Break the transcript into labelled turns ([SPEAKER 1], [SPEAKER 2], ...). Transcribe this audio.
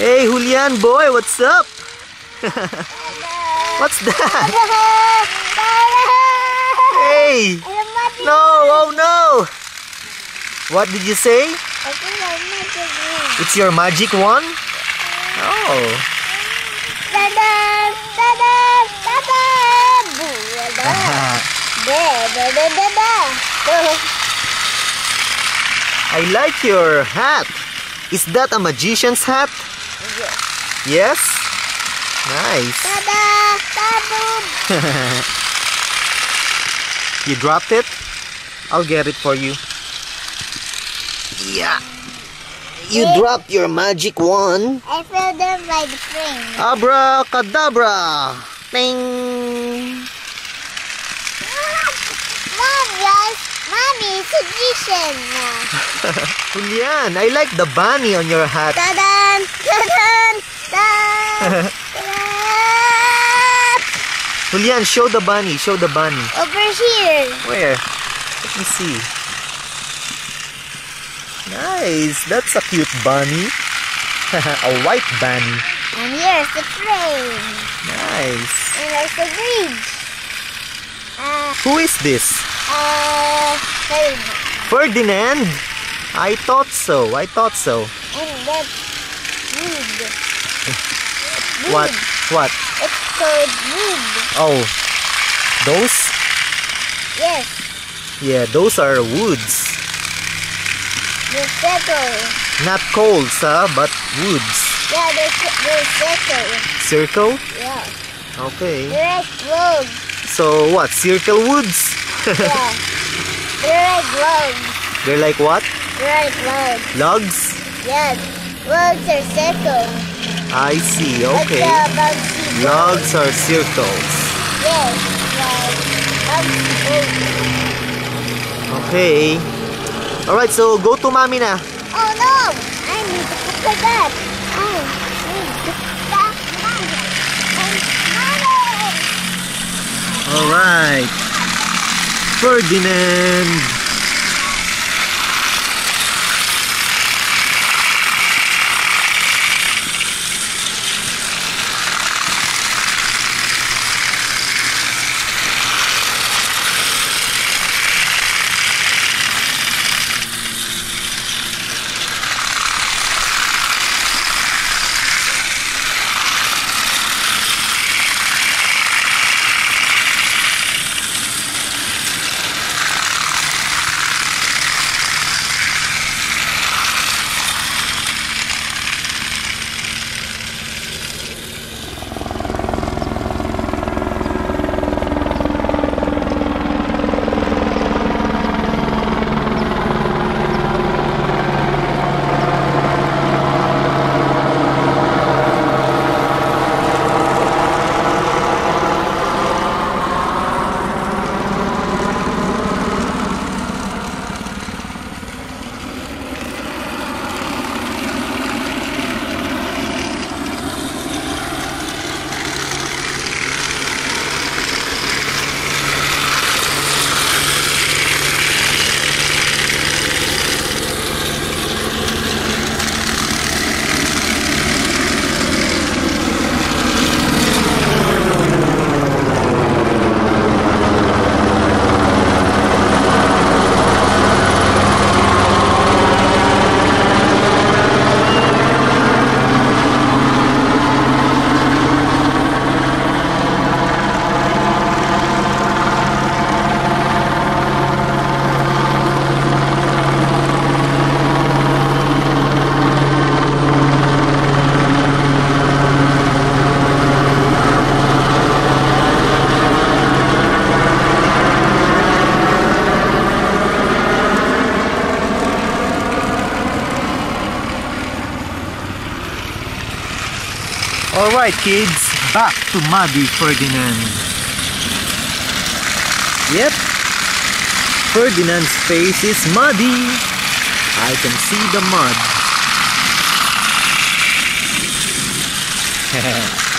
[SPEAKER 1] Hey, Julian boy, what's up? what's that? Hey! No, oh no! What did you say? It's your magic wand? Oh. I like your hat. Is that a magician's hat? Yes? Nice.
[SPEAKER 2] Ta-da!
[SPEAKER 1] You dropped it? I'll get it for you. Yeah. You dropped your magic wand.
[SPEAKER 2] I fell down by the train.
[SPEAKER 1] Abracadabra! Ding!
[SPEAKER 2] Mommy, it's a magician now.
[SPEAKER 1] Julian, I like the bunny on your hat.
[SPEAKER 2] Ta-da! Ta-da! Ta-da!
[SPEAKER 1] Julian, show the bunny. Show the bunny.
[SPEAKER 2] Over here.
[SPEAKER 1] Where? Let me see. Nice. That's a cute bunny. a white bunny.
[SPEAKER 2] And here's the train.
[SPEAKER 1] Nice.
[SPEAKER 2] And there's the bridge. Uh,
[SPEAKER 1] Who is this? Ferdinand? I thought so. I thought so.
[SPEAKER 2] Oh, and that's wood. Wood.
[SPEAKER 1] What? What?
[SPEAKER 2] It's called wood.
[SPEAKER 1] Oh. Those?
[SPEAKER 2] Yes.
[SPEAKER 1] Yeah, those are woods.
[SPEAKER 2] The circle.
[SPEAKER 1] Not coals, huh? But woods.
[SPEAKER 2] Yeah, the, the circle.
[SPEAKER 1] Circle?
[SPEAKER 2] Yeah.
[SPEAKER 1] Okay.
[SPEAKER 2] The red road.
[SPEAKER 1] So what? Circle woods?
[SPEAKER 2] Yeah. The like road.
[SPEAKER 1] They're like what?
[SPEAKER 2] The red road.
[SPEAKER 1] Logs?
[SPEAKER 2] Logs? Yes. Roads are circles.
[SPEAKER 1] I see.
[SPEAKER 2] Uh,
[SPEAKER 1] okay.
[SPEAKER 2] the bouncy ball.
[SPEAKER 1] Logs are circles.
[SPEAKER 2] Yes. Like.
[SPEAKER 1] Okay. Alright, so go to mommy na.
[SPEAKER 2] Oh no! I need to put that. I need to put that money. And money.
[SPEAKER 1] Alright. Ferdinand. Alright kids, back to Muddy Ferdinand. Yep, Ferdinand's face is muddy. I can see the mud.